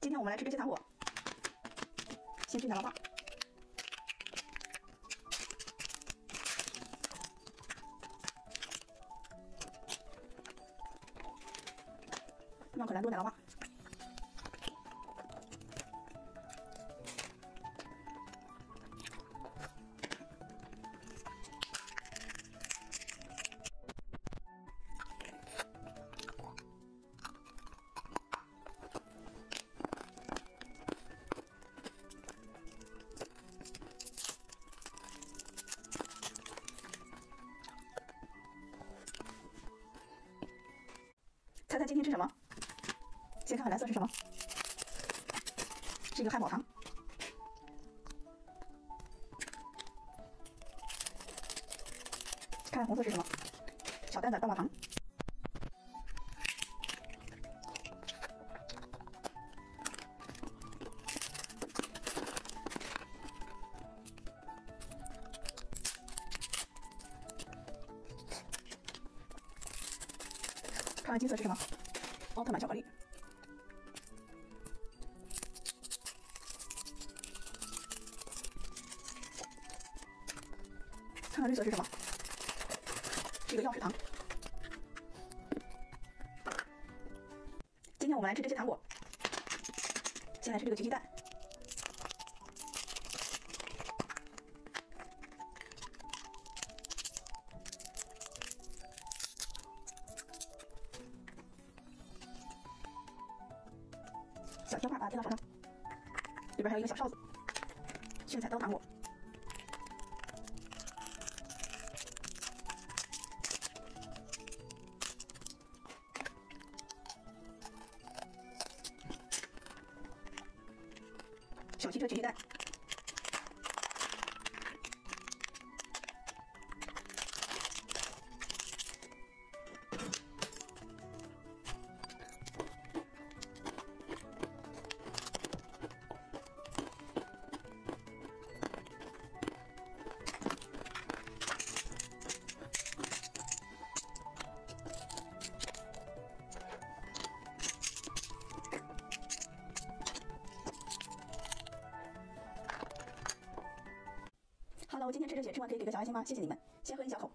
今天我们来吃这些糖果，先吃奶酪棒。妙可蓝多奶酪棒。今天吃什么？先看看蓝色是什么？是一个汉堡糖。看看红色是什么？小蛋仔棒棒糖。看看金色是什么？奥特曼巧克力。看看绿色是什么？是一个钥匙糖。今天我们来吃这些糖果。先来吃这个橘鸡蛋。小贴画把它贴到手上，里边还有一个小哨子，炫彩刀糖果。小汽车橘鸡蛋，这些，吃完可以给个小爱心吗？谢谢你们，先喝一小口。